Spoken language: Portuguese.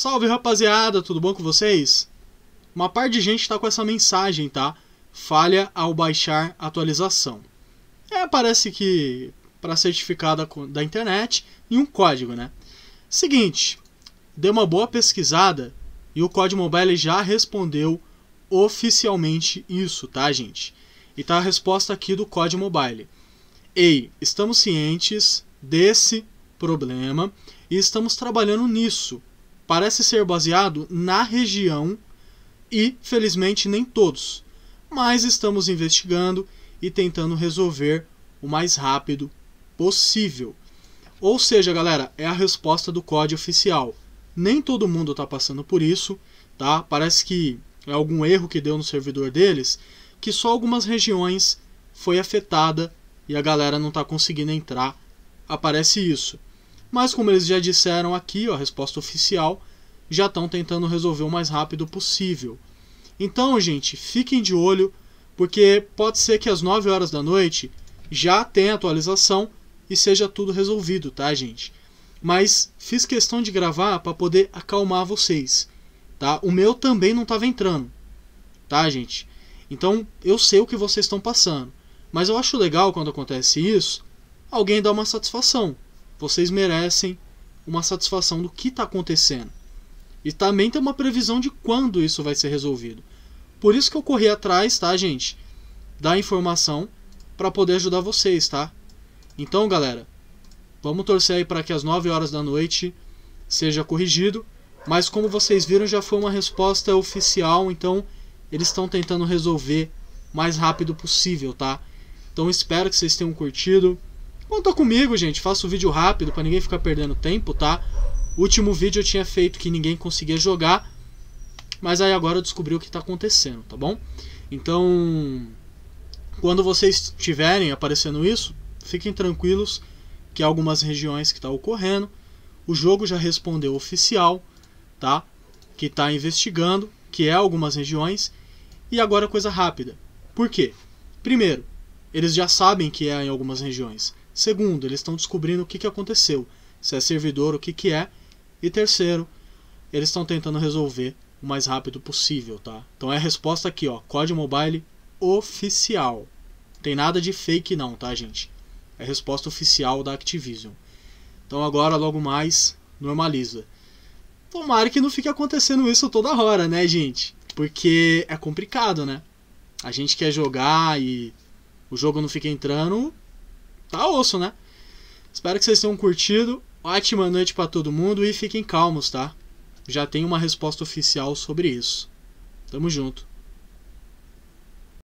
Salve rapaziada, tudo bom com vocês? Uma parte de gente está com essa mensagem, tá? Falha ao baixar atualização. É, parece que para certificado da internet e um código, né? Seguinte, dei uma boa pesquisada e o Código Mobile já respondeu oficialmente isso, tá, gente? E tá a resposta aqui do Código Mobile. Ei, estamos cientes desse problema e estamos trabalhando nisso. Parece ser baseado na região e, felizmente, nem todos. Mas estamos investigando e tentando resolver o mais rápido possível. Ou seja, galera, é a resposta do código oficial. Nem todo mundo está passando por isso, tá? Parece que é algum erro que deu no servidor deles, que só algumas regiões foi afetada e a galera não está conseguindo entrar. Aparece isso. Mas como eles já disseram aqui, ó, a resposta oficial, já estão tentando resolver o mais rápido possível. Então, gente, fiquem de olho, porque pode ser que às 9 horas da noite já tenha atualização e seja tudo resolvido, tá, gente? Mas fiz questão de gravar para poder acalmar vocês, tá? O meu também não estava entrando, tá, gente? Então, eu sei o que vocês estão passando, mas eu acho legal quando acontece isso, alguém dá uma satisfação. Vocês merecem uma satisfação do que está acontecendo. E também tem uma previsão de quando isso vai ser resolvido. Por isso que eu corri atrás, tá, gente? Da informação para poder ajudar vocês, tá? Então, galera, vamos torcer aí para que às 9 horas da noite seja corrigido. Mas como vocês viram, já foi uma resposta oficial, então eles estão tentando resolver mais rápido possível, tá? Então espero que vocês tenham curtido. Conta comigo, gente. Faço vídeo rápido para ninguém ficar perdendo tempo, tá? Último vídeo eu tinha feito que ninguém conseguia jogar. Mas aí agora eu descobri o que está acontecendo, tá bom? Então, quando vocês tiverem aparecendo isso, fiquem tranquilos que algumas regiões que está ocorrendo. O jogo já respondeu oficial, tá? Que está investigando, que é algumas regiões. E agora coisa rápida. Por quê? Primeiro, eles já sabem que é em algumas regiões. Segundo, eles estão descobrindo o que, que aconteceu, se é servidor, o que, que é. E terceiro, eles estão tentando resolver o mais rápido possível, tá? Então é a resposta aqui, ó, código mobile oficial. Tem nada de fake não, tá, gente? É a resposta oficial da Activision. Então agora, logo mais, normaliza. Tomara que não fique acontecendo isso toda hora, né, gente? Porque é complicado, né? A gente quer jogar e o jogo não fica entrando, tá osso, né? Espero que vocês tenham curtido. Ótima noite para todo mundo e fiquem calmos, tá? Já tem uma resposta oficial sobre isso. Tamo junto.